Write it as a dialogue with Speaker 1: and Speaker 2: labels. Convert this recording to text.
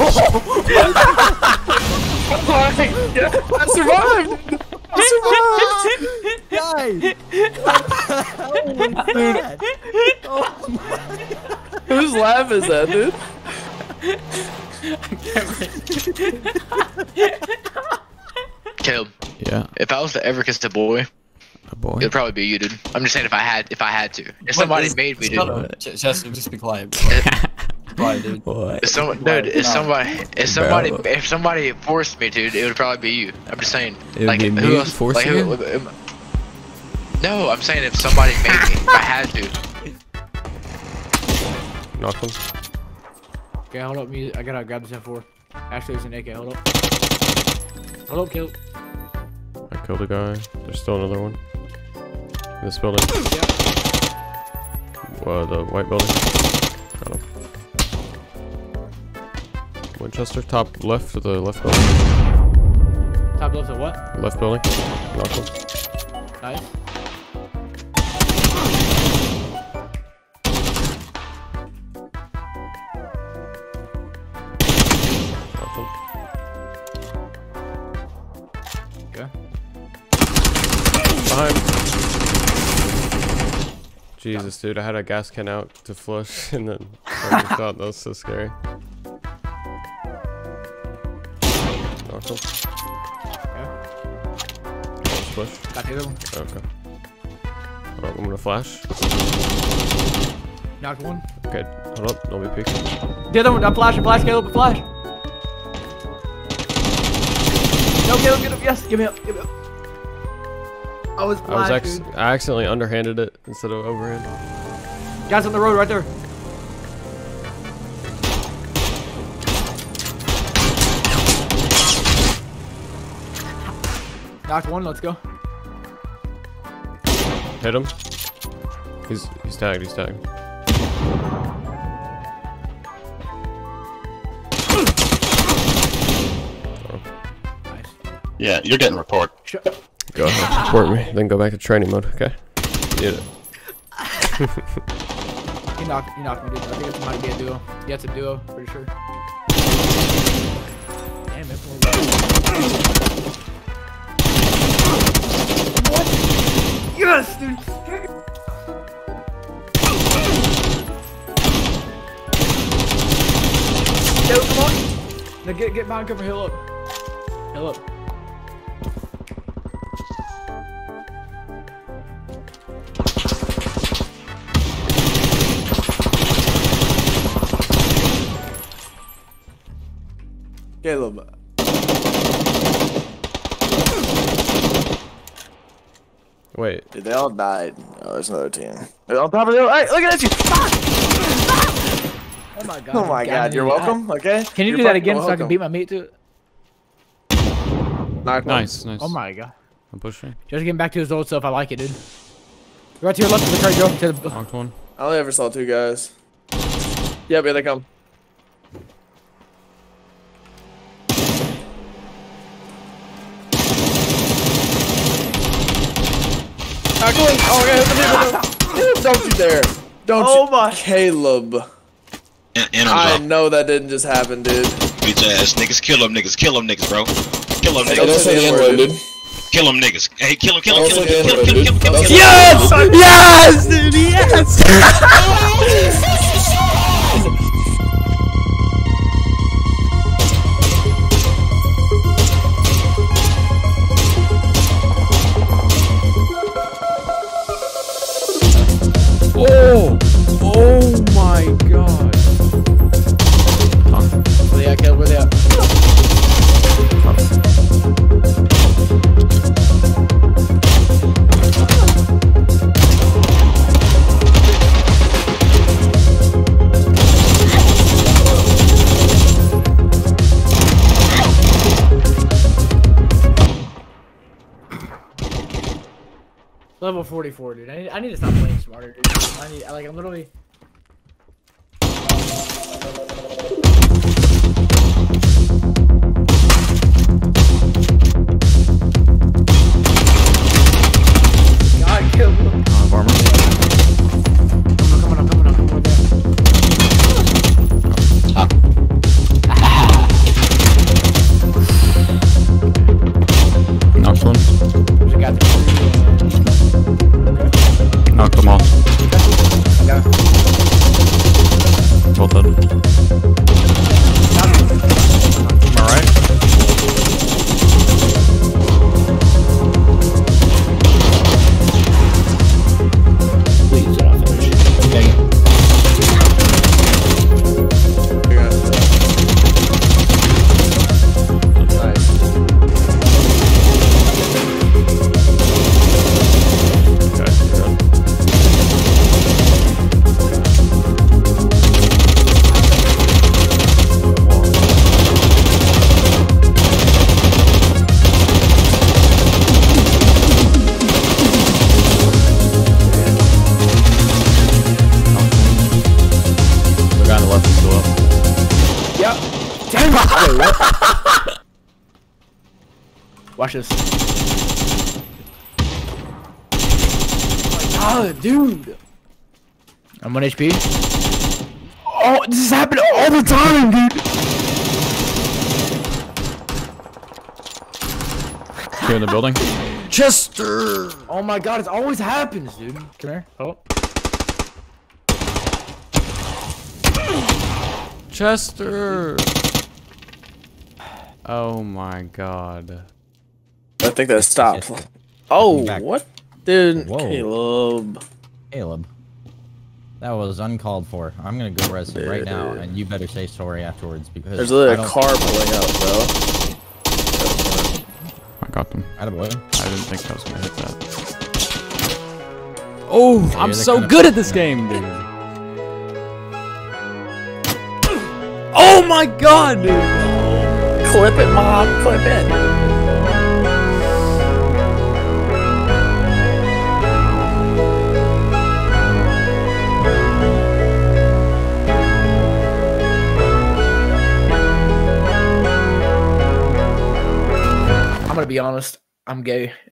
Speaker 1: I survived! I survived!
Speaker 2: Guys!
Speaker 1: Whose laugh is that, dude?
Speaker 3: Caleb,
Speaker 4: Yeah,
Speaker 3: if I was to ever kiss a boy,
Speaker 4: a boy.
Speaker 3: it'd probably be you, dude. I'm just saying if I had, if I had to. If somebody made me, dude.
Speaker 2: Ch- Chester, just be quiet. quiet, dude.
Speaker 4: What?
Speaker 3: If someone, dude, if
Speaker 2: No.
Speaker 3: somebody, if somebody,
Speaker 4: Bro.
Speaker 3: if somebody forced me to, it would probably be you. I'm just saying.
Speaker 4: It would
Speaker 3: like
Speaker 4: be
Speaker 3: who
Speaker 4: me
Speaker 3: else?
Speaker 4: forcing
Speaker 3: like, who, No, I'm saying if somebody made me, if I had to.
Speaker 4: Knock one.
Speaker 5: Okay, hold up. Me, I gotta grab this M4. Actually, there's an AK. Hold up. Hold up, kill.
Speaker 4: I killed a guy. There's still another one. In this building. Uh, the white building. Got him. Winchester, top left of the left building.
Speaker 5: Top left of what?
Speaker 4: Left building. Knock one.
Speaker 5: Nice. Okay.
Speaker 4: Jesus, dude, I had a gas can out to flush, and then I thought that was so scary. Knock one. Push.
Speaker 5: Got the other one.
Speaker 4: Okay. Hold up, I'm gonna flash.
Speaker 5: Knocked one.
Speaker 4: Okay, hold up, don't be peeking.
Speaker 5: The other one. I'm flashing. Flash, Caleb. Flash. No, Caleb, get him. Yes, give me up. Give me up. I was
Speaker 4: I was
Speaker 5: flash.
Speaker 4: I accidentally underhanded it instead of overhand.
Speaker 5: Guys on the road right there. Knocked one. Let's go.
Speaker 4: Hit him. He's he's tagged. He's tagged.
Speaker 6: Yeah, you're getting report.
Speaker 4: Go ahead, support me. Then go back to training mode. Okay. Did it.
Speaker 5: You knocked. You knocked me, dude. I think it might be a duo. Yeah, it's a duo. Pretty sure. Damn it. What? Yes, dude. Yo, come on. Now get get behind cover. Hill up. Hill up.
Speaker 1: Caleb.
Speaker 4: Wait.
Speaker 1: Dude, they all died. Oh, there's another team. They're on top of the hill. Hey, look at you!
Speaker 5: Oh my god.
Speaker 1: Oh my god, you're welcome, okay?
Speaker 5: Can you
Speaker 1: You're
Speaker 5: do that
Speaker 1: fucking
Speaker 5: again so I can beat my meat to it?
Speaker 1: Knock one.
Speaker 4: Nice, nice.
Speaker 5: Oh my god.
Speaker 4: I'm pushing.
Speaker 5: Just getting back to his old self. I like it, dude. Right to your left of the car, Joe. To the,
Speaker 4: Knocked one.
Speaker 1: I only ever saw two guys. Yep, here they come. Knock. Oh, okay. Caleb, Don't you dare. Don't
Speaker 5: Oh
Speaker 1: you.
Speaker 5: my-
Speaker 1: Caleb.
Speaker 6: And, and
Speaker 1: I
Speaker 6: I'm
Speaker 1: know that didn't just happen, dude.
Speaker 6: bitch ass niggas. Kill them niggas. Kill them niggas, bro. Kill them
Speaker 1: Hey, don't
Speaker 6: niggas.
Speaker 1: say the N-word, dude.
Speaker 6: Kill them niggas. Hey, kill them, kill them,
Speaker 1: Don't
Speaker 6: kill them,
Speaker 1: say the
Speaker 6: kill them,
Speaker 1: N-word,
Speaker 6: kill them, kill them,
Speaker 1: dude.
Speaker 6: kill them,
Speaker 1: Don't
Speaker 6: kill
Speaker 1: say
Speaker 6: them.
Speaker 1: the
Speaker 4: Yes! Yes, dude, yes!
Speaker 5: Level 44, dude. I need, I need to stop playing smarter, dude. I need, like, I'm literally. Wait, Watch this. Oh dude! I'm on HP. Oh, this is happening all the time, dude!
Speaker 1: in the building.
Speaker 7: Chester!
Speaker 5: Oh my god, it always happens, dude. Come here. Oh.
Speaker 2: Chester! Oh my god.
Speaker 1: I think that stopped. Oh, what? Dude,
Speaker 8: Whoa.
Speaker 1: Caleb.
Speaker 8: Caleb. That was uncalled for. I'm gonna go arrest him right now, and you better say sorry afterwards because
Speaker 1: There's literally
Speaker 8: I
Speaker 1: a
Speaker 8: don't-
Speaker 1: car pulling up, bro.
Speaker 2: I got them.
Speaker 8: Attaboy.
Speaker 2: I didn't think I was gonna hit that. Oh, I'm so good at this game, dude. Oh my god, dude!
Speaker 1: Clip it, mom. Clip it.
Speaker 5: I'm gonna be honest. I'm gay.